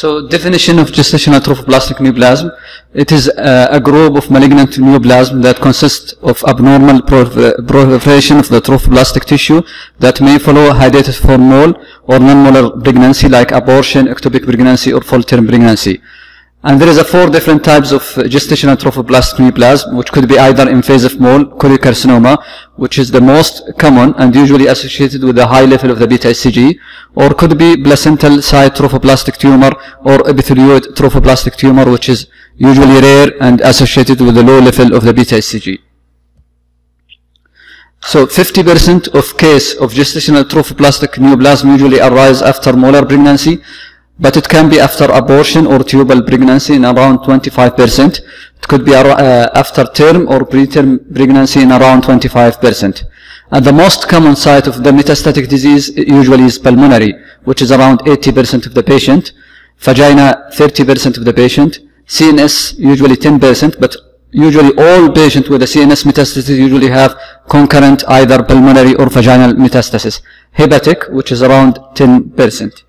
So definition of gestational trophoblastic neoplasm. It is uh, a group of malignant neoplasm that consists of abnormal proliferation of the trophoblastic tissue that may follow for mole or non-molar pregnancy like abortion, ectopic pregnancy or full-term pregnancy. And there is a four different types of uh, gestational trophoblastic neoplasm, which could be either invasive mole, choriocarcinoma, which is the most common and usually associated with a high level of the beta HCG, or could be placental site trophoblastic tumor or epithelioid trophoblastic tumor, which is usually rare and associated with a low level of the beta HCG. So 50% of case of gestational trophoblastic neoplasm usually arise after molar pregnancy, but it can be after abortion or tubal pregnancy in around 25%. It could be uh, after term or preterm pregnancy in around 25%. And the most common site of the metastatic disease usually is pulmonary, which is around 80% of the patient, vagina 30% of the patient, CNS usually 10%, but usually all patients with a CNS metastasis usually have concurrent either pulmonary or vaginal metastasis. Hepatic, which is around 10%.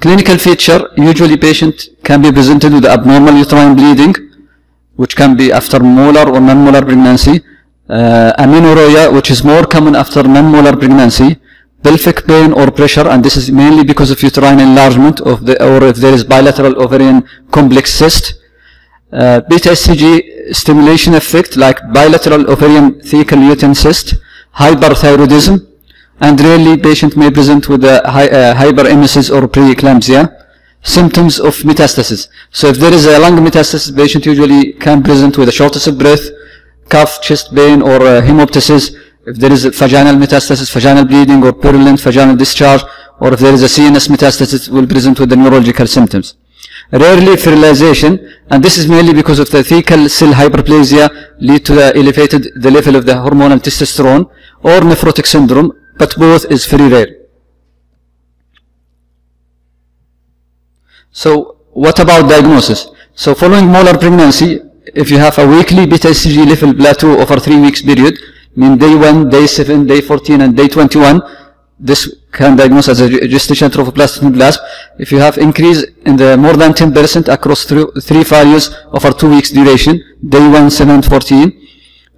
Clinical feature, usually patient can be presented with abnormal uterine bleeding, which can be after molar or non-molar pregnancy, uh, amenorrhea, which is more common after non-molar pregnancy, pelvic pain or pressure, and this is mainly because of uterine enlargement of the, or if there is bilateral ovarian complex cyst, uh, beta HCG stimulation effect like bilateral ovarian thecal lutein cyst, hyperthyroidism, and rarely patient may present with a uh, hyperemesis or preeclampsia. Symptoms of metastasis. So if there is a lung metastasis, patient usually can present with a shortness of breath, cough, chest pain, or uh, hemoptysis. If there is a vaginal metastasis, vaginal bleeding, or purulent vaginal discharge, or if there is a CNS metastasis, will present with the neurological symptoms. Rarely virilization, and this is mainly because of the thecal cell hyperplasia lead to the elevated the level of the hormonal testosterone or nephrotic syndrome, but both is very rare. So what about diagnosis? So following molar pregnancy, if you have a weekly beta HCG level plateau over three weeks period, mean day 1, day 7, day 14 and day 21, this can diagnose as a gestational trophoblastic neoplasm. If you have increase in the more than 10% across three, values over two weeks duration, day 1, 7, 14,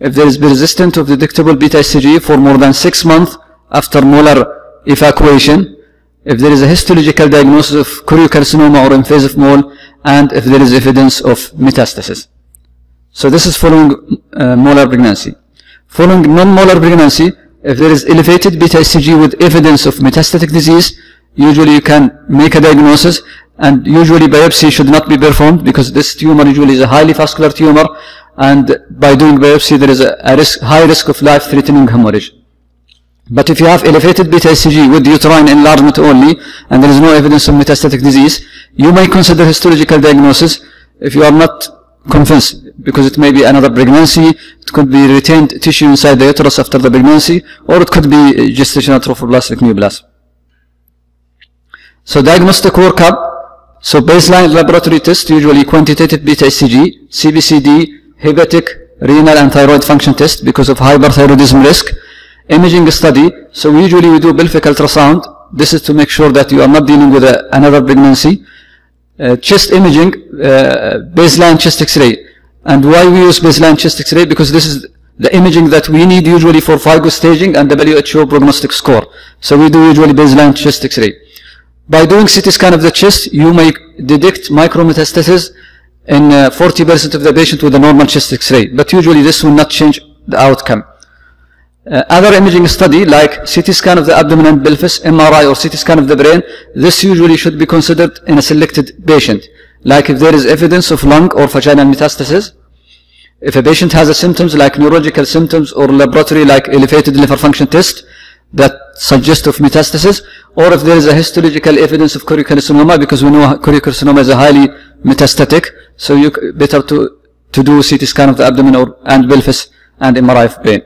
if there is persistent of detectable beta HCG for more than six months after molar evacuation, if there is a histological diagnosis of choriocarcinoma or invasive mole, and if there is evidence of metastasis. So this is following uh, molar pregnancy. Following non-molar pregnancy, if there is elevated beta HCG with evidence of metastatic disease, usually you can make a diagnosis and usually biopsy should not be performed because this tumor usually is a highly vascular tumor and by doing biopsy there is a, a risk, high risk of life-threatening hemorrhage. But if you have elevated beta HCG with uterine enlargement only and there is no evidence of metastatic disease, you may consider histological diagnosis if you are not convinced because it may be another pregnancy, it could be retained tissue inside the uterus after the pregnancy, or it could be gestational trophoblastic neoplasm. So diagnostic workup, so baseline laboratory test, usually quantitative beta HCG, CBCD, hepatic, renal and thyroid function test because of hyperthyroidism risk, imaging study, so usually we do pelvic ultrasound, this is to make sure that you are not dealing with a, another pregnancy, uh, chest imaging, uh, baseline chest x-ray. And why we use baseline chest x-ray? Because this is the imaging that we need usually for FIGO staging and WHO prognostic score. So we do usually baseline chest x-ray. By doing CT scan of the chest, you may detect micrometastasis in 40% of the patient with a normal chest x-ray. But usually this will not change the outcome. Uh, other imaging study like CT scan of the abdomen and pelvis, MRI or CT scan of the brain, this usually should be considered in a selected patient. Like if there is evidence of lung or vaginal metastasis, if a patient has a symptoms like neurological symptoms or laboratory like elevated liver function test that suggest of metastasis, or if there is a histological evidence of choriocarcinoma, because we know choriocarcinoma is a highly metastatic, so you better to, to do CT scan of the abdomen or, and pelvis and MRI of brain.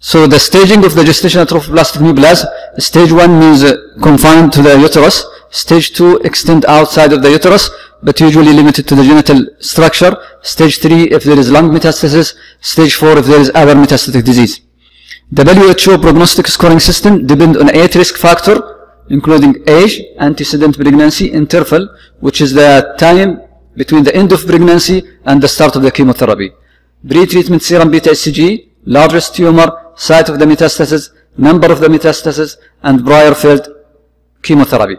So the staging of the gestational trophoblastic neoplasm, stage 1 means uh, confined to the uterus, stage 2 extend outside of the uterus, but usually limited to the genital structure, stage 3 if there is lung metastasis, stage 4 if there is other metastatic disease. The WHO prognostic scoring system depends on eight risk factor, including age, antecedent pregnancy, interval, which is the time between the end of pregnancy and the start of the chemotherapy. Pre-treatment serum beta HCG, largest tumor, site of the metastasis, number of the metastasis, and prior failed chemotherapy.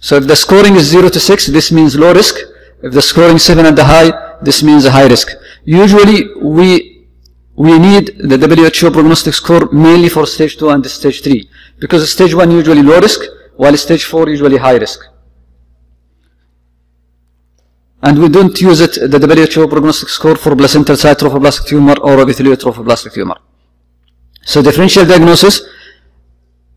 So if the scoring is 0 to 6, this means low risk. If the scoring 7 and the high, this means a high risk. Usually we, we need the WHO prognostic score mainly for stage 2 and stage 3 because stage 1 usually low risk while stage 4 usually high risk. And we don't use it, the WHO prognostic score for placental site trophoblastic tumor or epithelial trophoblastic tumor. So differential diagnosis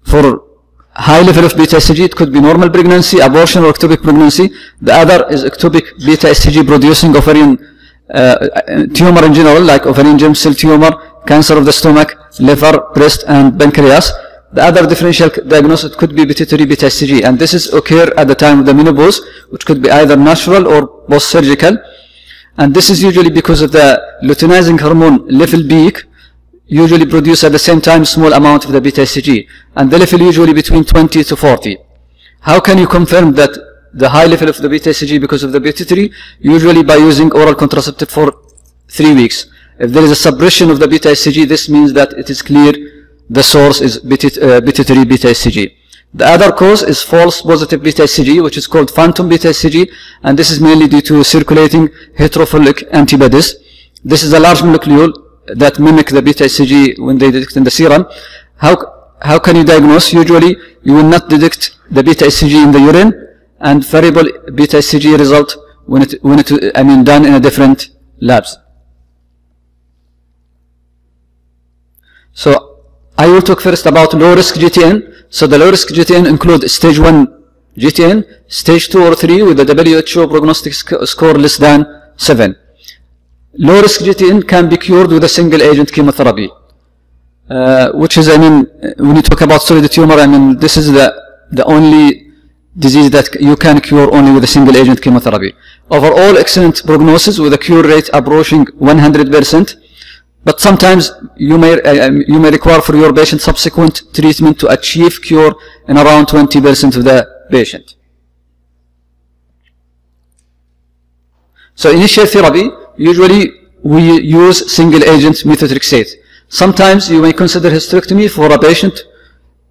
for high level of beta HCG, it could be normal pregnancy, abortion, or ectopic pregnancy. The other is ectopic beta HCG producing ovarian uh, tumor in general, like ovarian germ cell tumor, cancer of the stomach, liver, breast, and pancreas. The other differential diagnosis could be pituitary beta HCG, and this is occur at the time of the menopause, which could be either natural or post-surgical. And this is usually because of the luteinizing hormone level peak, usually produce at the same time small amount of the beta HCG, and the level usually between 20 to 40. How can you confirm that the high level of the beta HCG because of the pituitary? Usually by using oral contraceptive for three weeks. If there is a suppression of the beta HCG, this means that it is clear the source is pituitary beta HCG. The other cause is false positive beta HCG, which is called phantom beta HCG, and this is mainly due to circulating heterophilic antibodies. This is a large molecule that mimic the beta HCG when they detect in the serum. How, how can you diagnose? Usually, you will not detect the beta HCG in the urine, and variable beta HCG result when it, when it, I mean, done in a different labs. So, I will talk first about low risk GTN. So the low risk GTN include stage 1 GTN, stage 2 or 3 with the WHO prognostic sc score less than 7. Low risk GTN can be cured with a single agent chemotherapy. Uh, which is, I mean, when you talk about solid tumor, I mean, this is the, the only disease that you can cure only with a single agent chemotherapy. Overall, excellent prognosis with a cure rate approaching 100%. But sometimes you may, uh, you may require for your patient subsequent treatment to achieve cure in around 20% of the patient. So initial therapy, usually we use single agent methotrexate. Sometimes you may consider hysterectomy for a patient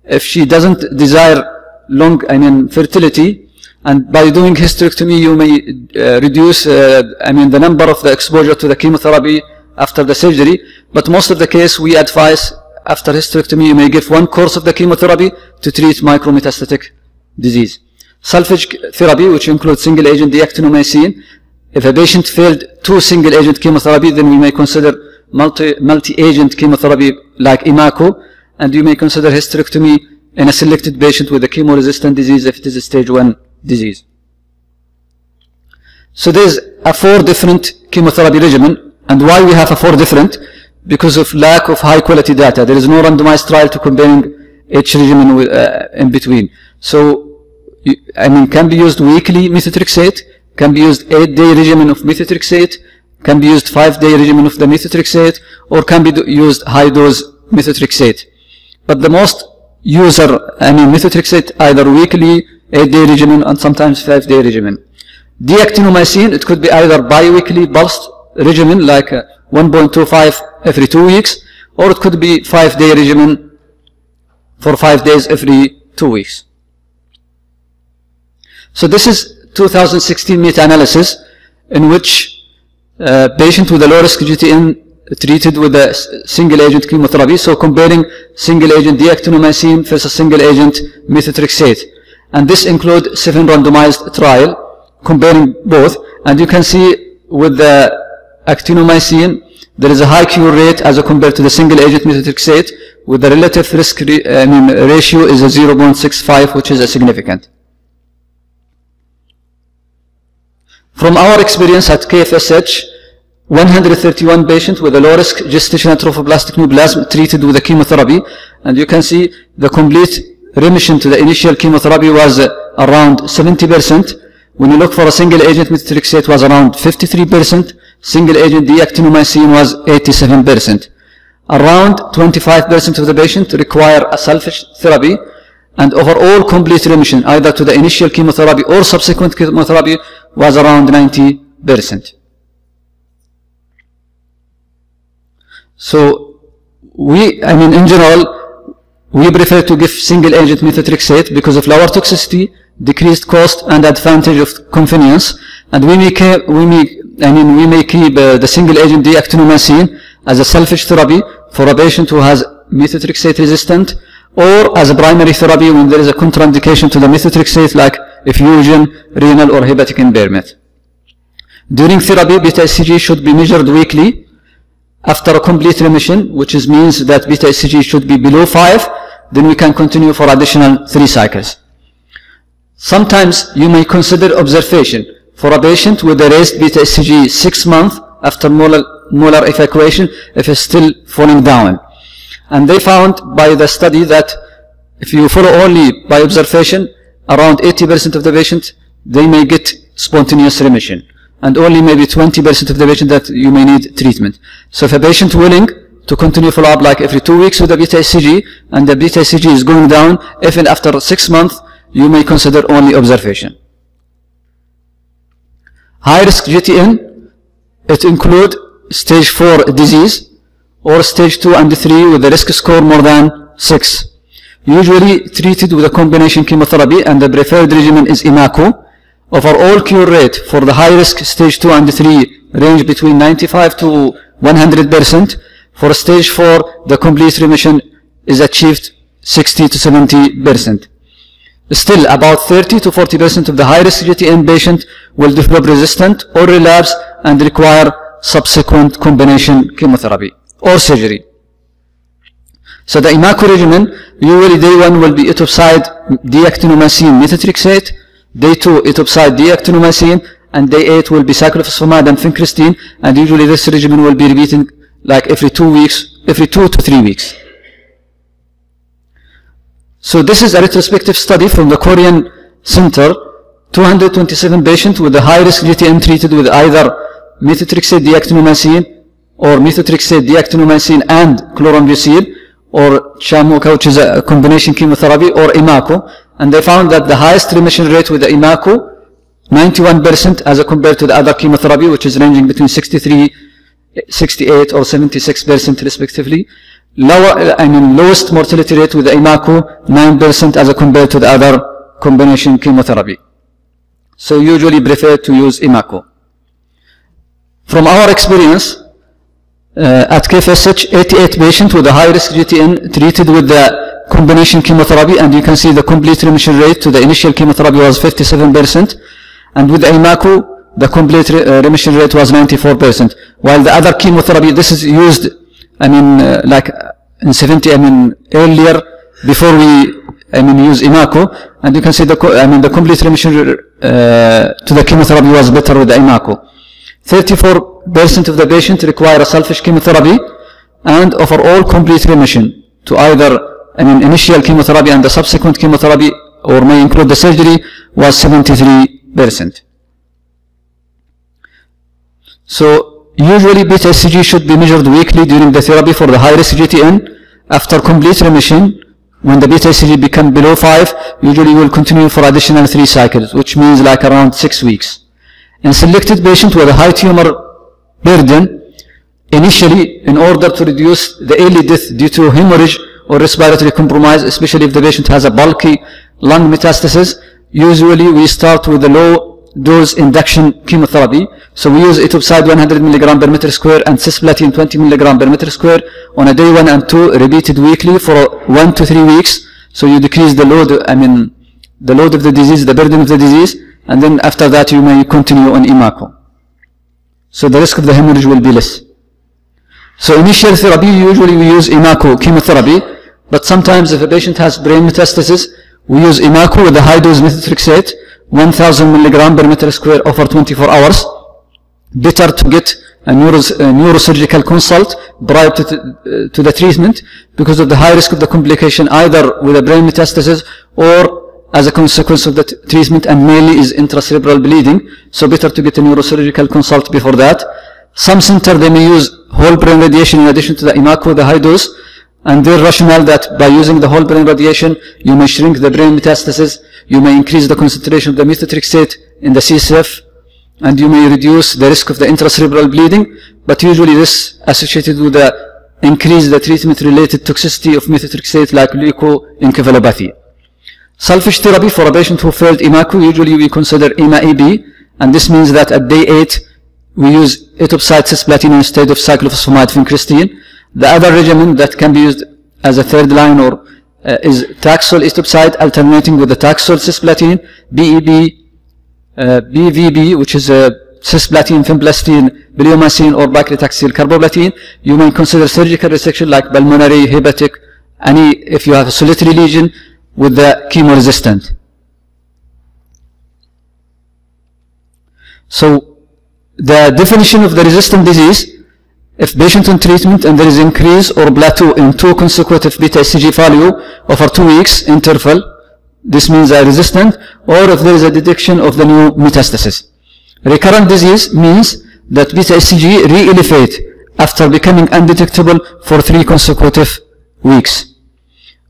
if she doesn't desire long, I mean, fertility, and by doing hysterectomy you may uh, reduce, uh, I mean, the number of the exposure to the chemotherapy after the surgery, but most of the case we advise after hysterectomy you may give one course of the chemotherapy to treat micrometastatic disease. Salvage therapy, which includes single agent dactinomycin. If a patient failed two single agent chemotherapy, then we may consider multi, multi-agent chemotherapy like EMA-CO, and you may consider hysterectomy in a selected patient with a chemo-resistant disease if it is a stage 1 disease. So there's a four different chemotherapy regimen and why we have a four different? Because of lack of high quality data. There is no randomized trial to comparing each regimen with, uh, in between. So, I mean, can be used weekly methotrexate, can be used 8-day regimen of methotrexate, can be used 5-day regimen of the methotrexate, or can be used high-dose methotrexate. But the most user, I mean, methotrexate either weekly, 8-day regimen, and sometimes 5-day regimen. Dactinomycin, it could be either bi-weekly pulsed regimen like uh, 1.25 every two weeks, or it could be five day regimen for five days every two weeks. So this is 2016 meta-analysis in which uh, patient with a low risk GTN treated with a single agent chemotherapy, so comparing single agent dactinomycin versus single agent methotrexate. And this include seven randomized trial comparing both, and you can see with the actinomycin, there is a high cure rate as compared to the single agent methotrexate with the relative risk re, I mean, ratio is a 0.65 which is a significant. From our experience at KFSH, 131 patients with a low risk gestational trophoblastic neoplasm treated with a chemotherapy and you can see the complete remission to the initial chemotherapy was around 70%. When you look for a single agent methotrexate was around 53%, single agent dactinomycin was 87%. Around 25% of the patient require a salvage therapy and overall complete remission either to the initial chemotherapy or subsequent chemotherapy was around 90%. So we, I mean in general, we prefer to give single agent methotrexate because of lower toxicity, decreased cost and advantage of convenience and we may, we may, I mean we may keep uh, the single agent dactinomycin as a salvage therapy for a patient who has methotrexate resistant or as a primary therapy when there is a contraindication to the methotrexate like effusion, renal or hepatic impairment. During therapy, beta-HCG should be measured weekly after a complete remission, which is means that beta-HCG should be below 5, then we can continue for additional 3 cycles. Sometimes you may consider observation for a patient with a raised beta-HCG 6 months after molar, molar evacuation if it's still falling down. And they found by the study that if you follow only by observation, around 80% of the patient, they may get spontaneous remission. And only maybe 20% of the patient that you may need treatment. So if a patient willing to continue follow up like every two weeks with the beta HCG, and the beta HCG is going down, even after six months, you may consider only observation. High risk GTN, it include stage 4 disease, or stage 2 and 3 with a risk score more than 6. Usually treated with a combination chemotherapy and the preferred regimen is EMA-CO. Overall cure rate for the high risk stage 2 and 3 range between 95 to 100%. For stage 4, the complete remission is achieved 60 to 70%. Still, about 30 to 40% of the high risk GTN patient will develop resistant or relapse and require subsequent combination chemotherapy or surgery. So the EMA-CO regimen, usually day 1 will be etoposide dactinomycin methotrexate, day 2 etoposide dactinomycin, and day 8 will be cyclophosphamide and vincristine, and usually this regimen will be repeated like every 2 weeks, every 2 to 3 weeks. So this is a retrospective study from the Korean Center, 227 patients with a high-risk GTN treated with either methotrexate dactinomycin or methotrexate, dactinomycin, and chlorambucil, or CHAMOCA, which is a combination chemotherapy, or EMA-CO, and they found that the highest remission rate with the EMA-CO, 91% as compared to the other chemotherapy, which is ranging between 63, 68 or 76% respectively. Lower, I mean, lowest mortality rate with EMA-CO, 9% as compared to the other combination chemotherapy. So usually prefer to use EMA-CO. From our experience, uh, at KFSH, 88 patients with a high-risk GTN treated with the combination chemotherapy, and you can see the complete remission rate to the initial chemotherapy was 57%, and with EMA-CO, the complete re uh, remission rate was 94%, while the other chemotherapy, this is used, I mean, uh, like in 70, I mean, earlier, before we, I mean, use EMA-CO, and you can see the, I mean, the complete remission uh, to the chemotherapy was better with EMA-CO. 34% of the patient require a salvage chemotherapy and overall complete remission to either I mean, initial chemotherapy and the subsequent chemotherapy or may include the surgery was 73%. So usually beta HCG should be measured weekly during the therapy for the high risk GTN. After complete remission, when the beta HCG become below 5, usually will continue for additional 3 cycles, which means like around 6 weeks. In selected patients with a high tumor burden, initially, in order to reduce the early death due to hemorrhage or respiratory compromise, especially if the patient has a bulky lung metastasis, usually we start with a low dose induction chemotherapy. So we use etoposide 100 milligram per meter square and cisplatin 20 milligram per meter square on a day one and two, repeated weekly for one to three weeks. So you decrease the load, I mean, the load of the disease, the burden of the disease, and then after that you may continue on EMA-CO. So the risk of the hemorrhage will be less. So initial therapy, usually we use EMA-CO chemotherapy, but sometimes if a patient has brain metastasis, we use EMA-CO with a high dose methotrexate, 1000 milligram per meter square over 24 hours. Better to get a, neuro, a neurosurgical consult prior to, uh, to the treatment because of the high risk of the complication either with a brain metastasis or as a consequence of the treatment and mainly is intracerebral bleeding. So better to get a neurosurgical consult before that. Some center they may use whole brain radiation in addition to the EMA-CO, the high dose. And their rationale that by using the whole brain radiation, you may shrink the brain metastasis, you may increase the concentration of the methotrexate in the CSF, and you may reduce the risk of the intracerebral bleeding, but usually this associated with the increase the treatment-related toxicity of methotrexate like leukoencephalopathy. Salvage therapy for a patient who failed EMA-CO, usually we consider EMA-EP, and this means that at day 8, we use etoposide cisplatin instead of cyclophosphamide vincristine. The other regimen that can be used as a third line or uh, is Taxol etoposide alternating with the Taxol cisplatin, BEB, uh, BVB, which is a cisplatin, vinblastine, bleomycin, or paclitaxel carboplatin. You may consider surgical resection like pulmonary, hepatic, any, if you have a solitary lesion with the chemo-resistant. So, the definition of the resistant disease if patient on treatment and there is increase or plateau in two consecutive beta HCG value over two weeks interval, this means a resistant, or if there is a detection of the new metastasis. Recurrent disease means that beta HCG re-elevate after becoming undetectable for three consecutive weeks.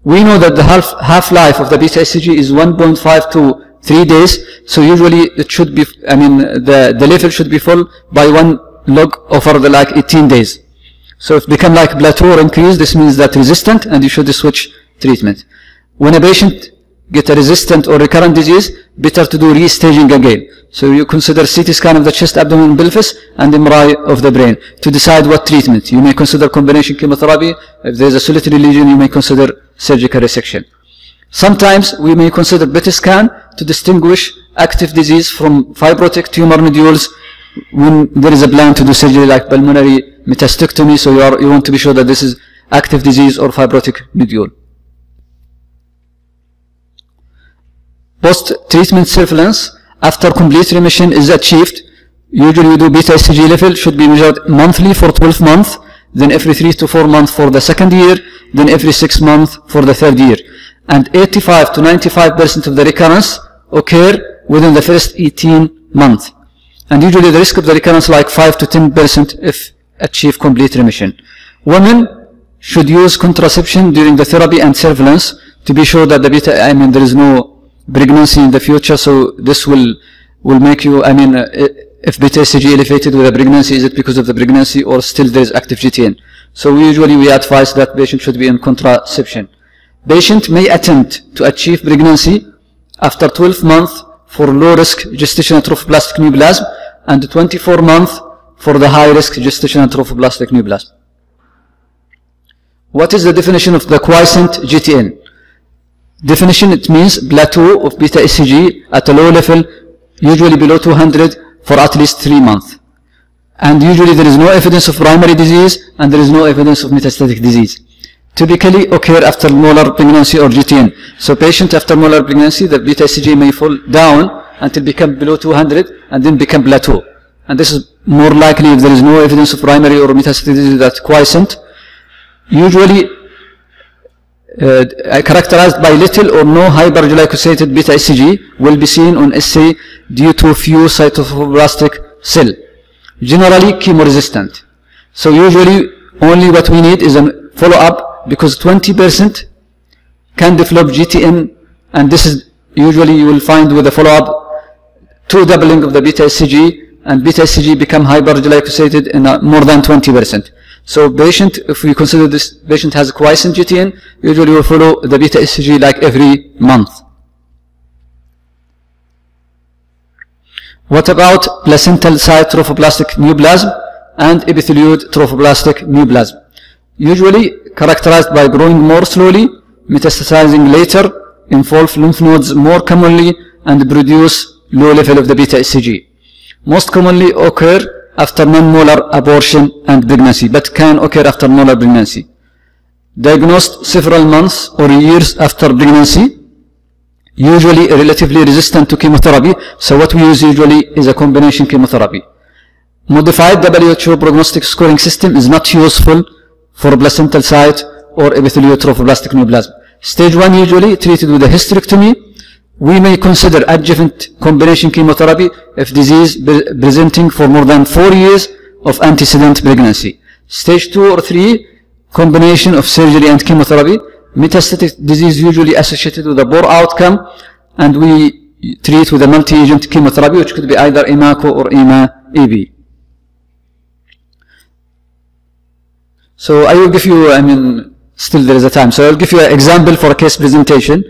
We know that the half, half-life of the beta HCG is 1.5 to 3 days, so usually it should be, I mean, the, the level should be full by one log over the like 18 days. So if become like plateau or increase, this means that resistant and you should switch treatment. When a patient get a resistant or recurrent disease, better to do restaging again. So you consider CT scan of the chest, abdomen, pelvis, and MRI of the brain to decide what treatment. You may consider combination chemotherapy. If there is a solitary lesion, you may consider surgical resection. Sometimes we may consider PET scan to distinguish active disease from fibrotic tumor nodules when there is a plan to do surgery like pulmonary metastectomy, so you, are, you want to be sure that this is active disease or fibrotic nodule. Post-treatment surveillance after complete remission is achieved, usually we do beta level should be measured monthly for 12 months, then every 3 to 4 months for the second year, then every 6 months for the third year. And 85 to 95% of the recurrence occur within the first 18 months. And usually the risk of the recurrence like 5 to 10% if achieve complete remission. Women should use contraception during the therapy and surveillance to be sure that the beta, I mean, there is no pregnancy in the future, so this will, will make you, I mean, uh, if beta HCG elevated with a pregnancy, is it because of the pregnancy or still there is active GTN? So usually we advise that patient should be in contraception. Patient may attempt to achieve pregnancy after 12 months for low risk gestational trophoblastic neoplasm and 24 months for the high risk gestational trophoblastic neoplasm. What is the definition of the quiescent GTN? Definition, it means plateau of beta HCG at a low level, usually below 200 for at least 3 months. And usually there is no evidence of primary disease and there is no evidence of metastatic disease. Typically occur after molar pregnancy or GTN. So patient after molar pregnancy, the beta HCG may fall down until become below 200 and then become plateau. And this is more likely if there is no evidence of primary or metastatic disease that's quiescent. Usually uh, characterized by little or no hyperglycosylated beta HCG will be seen on SA due to few cytoplastic cell, generally chemo-resistant. So usually only what we need is a follow-up because 20% can develop GTN and this is usually you will find with a follow-up two doubling of the beta HCG and beta HCG become hyperglycosylated in more than 20%. So patient, if we consider this patient has quiescent GTN, usually we follow the beta HCG like every month. What about placental site trophoblastic neoplasm and epithelioid trophoblastic neoplasm? Usually characterized by growing more slowly, metastasizing later, involve lymph nodes more commonly, and produce low level of the beta HCG. Most commonly occur after non-molar abortion and pregnancy, but can occur after molar pregnancy. Diagnosed several months or years after pregnancy, usually relatively resistant to chemotherapy, so what we use usually is a combination chemotherapy. Modified WHO prognostic scoring system is not useful for placental site or epitheliotrophoblastic neoplasm. Stage 1 usually treated with a hysterectomy we may consider adjuvant combination chemotherapy if disease presenting for more than four years of antecedent pregnancy. Stage 2 or 3, combination of surgery and chemotherapy. Metastatic disease usually associated with a poor outcome, and we treat with a multi-agent chemotherapy, which could be either EMA-CO or EMA-EP. So I will give you, I mean, still there is a time. So I'll give you an example for a case presentation.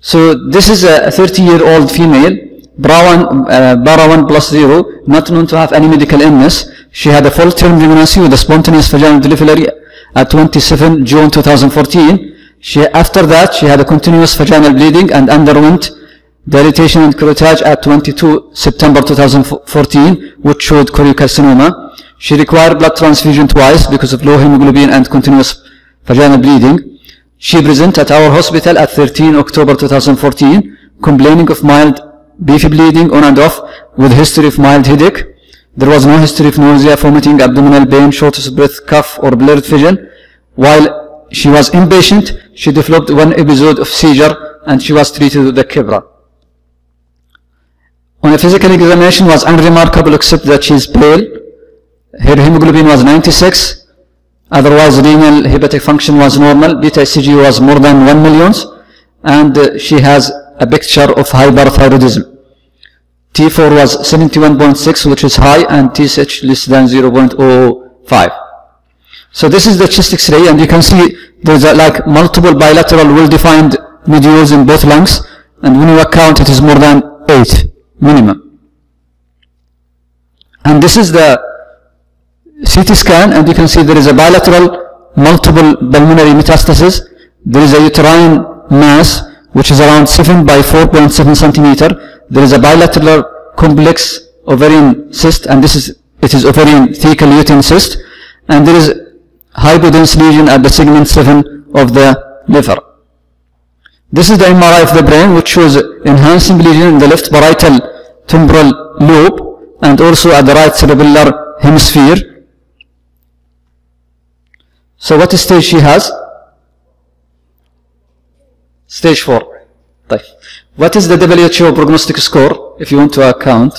So this is a 30-year-old female, BRA1, uh, BRA1 plus 0, not known to have any medical illness. She had a full-term pregnancy with a spontaneous vaginal delivery at 27 June 2014. She, after that, she had a continuous vaginal bleeding and underwent dilatation and curettage at 22 September 2014, which showed choriocarcinoma. She required blood transfusion twice because of low hemoglobin and continuous vaginal bleeding. She presented at our hospital at 13 October 2014, complaining of mild beefy bleeding on and off with history of mild headache. There was no history of nausea, vomiting, abdominal pain, shortness of breath, cough, or blurred vision. While she was inpatient, she developed one episode of seizure and she was treated with the Keppra. On a physical examination was unremarkable except that she is pale. Her hemoglobin was 96. Otherwise renal hepatic function was normal. Beta HCG was more than 1 millions. And uh, she has a picture of hyperthyroidism. T4 was 71.6 which is high and TSH less than 0.05. So this is the chest x-ray and you can see there's a, like multiple bilateral well-defined nodules in both lungs and when you account it is more than 8 minimum. And this is the CT scan and you can see there is a bilateral multiple pulmonary metastasis. There is a uterine mass which is around 7 by 4.7 centimeter. There is a bilateral complex ovarian cyst and this is it is ovarian thecal lutein cyst and there is hypodense lesion at the segment 7 of the liver. This is the MRI of the brain which shows enhancing lesion in the left parietal temporal lobe and also at the right cerebellar hemisphere. So what stage she has? Stage 4. طيب. What is the WHO prognostic score if you want to account?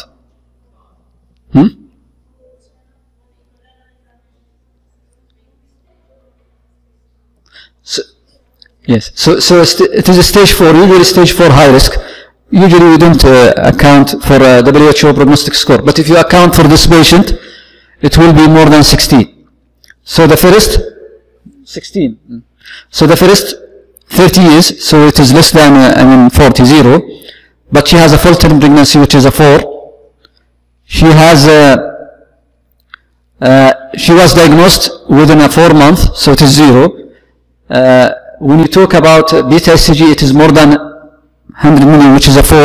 Hmm? So, yes. So, so it is a stage 4, usually stage 4 high risk. Usually we don't uh, account for a WHO prognostic score. But if you account for this patient, it will be more than 16. So the first, 16. So the first 30 years, so it is less than, uh, I mean, 40, 0. But she has a full-term pregnancy, which is a 4. She has, uh, uh, she was diagnosed within a 4 month, so it is 0. Uh, when you talk about beta HCG, it is more than 100 million, which is a 4.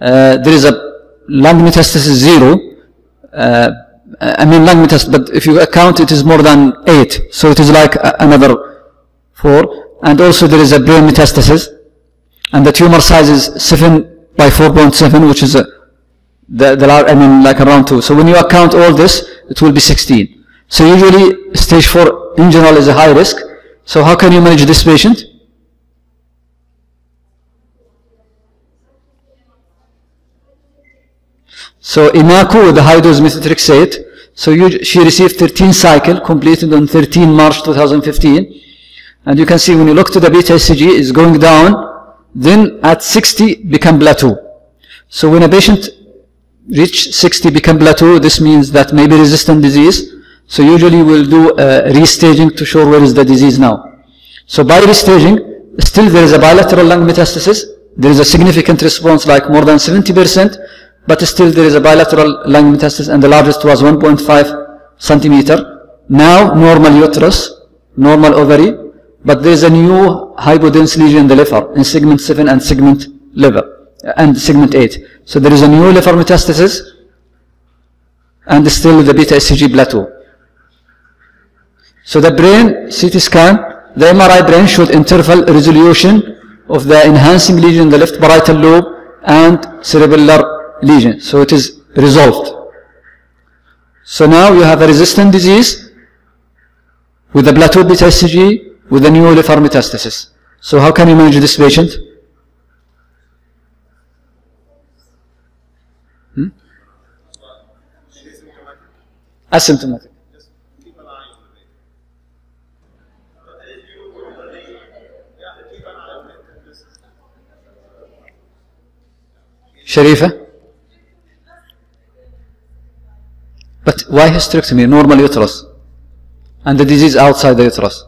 Uh, there is a lung metastasis 0. I mean lung metastasis, but if you account, it is more than 8. So it is like another 4 and also there is a brain metastasis and the tumor size is 7 by 4.7 which is a, the, the I mean like around 2 so when you account all this it will be 16 so usually stage 4 in general is a high risk. So how can you manage this patient so with the dose methotrexate so you, she received 13 cycle completed on 13 March 2015 and you can see when you look to the beta HCG is going down, then at 60 become plateau. So when a patient reach 60 become plateau, this means that maybe resistant disease. So usually we'll do a restaging to show where is the disease now. So by restaging, still there is a bilateral lung metastasis. There is a significant response like more than 70%, but still there is a bilateral lung metastasis and the largest was 1.5 centimeter. Now normal uterus, normal ovary, but there is a new hypodense lesion in the liver in segment 7 and segment liver and segment 8. So there is a new liver metastasis and still the beta HCG plateau. So the brain CT scan, the MRI brain showed interval resolution of the enhancing lesion in the left parietal lobe and cerebellar lesion. So it is resolved. So now you have a resistant disease with a plateau metastasis, with a new liver metastasis. So how can you manage this patient? Hmm? Asymptomatic. Sharifa? But why hysterectomy? Normal uterus. And the disease outside the uterus.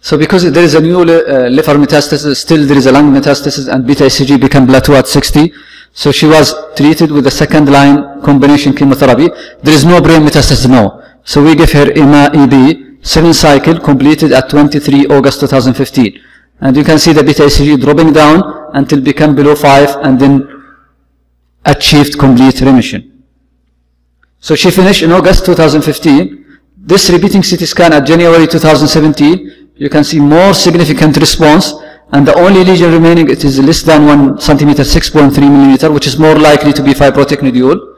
So because there is a new uh, liver metastasis, still there is a lung metastasis and beta HCG become plateau at 60. So she was treated with the second line combination chemotherapy. There is no brain metastasis, no. So we give her EMA-EP, seven cycle completed at 23 August 2015. And you can see the beta HCG dropping down until become below 5 and then achieved complete remission. So she finished in August 2015. This repeating CT scan at January 2017 you can see more significant response and the only lesion remaining it is less than 1 centimeter 6.3 millimeter which is more likely to be fibrotic nodule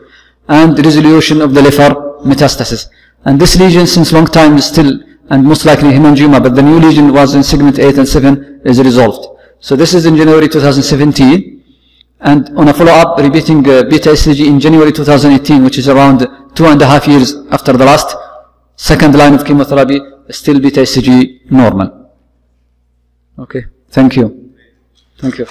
and resolution of the liver metastasis and this lesion since long time is still and most likely hemangioma but the new lesion was in segment 8 and 7 is resolved so this is in January 2017 and on a follow-up repeating uh, beta HCG in January 2018 which is around two and a half years after the last second line of chemotherapy still beta HCG normal. Okay, thank you. Thank you.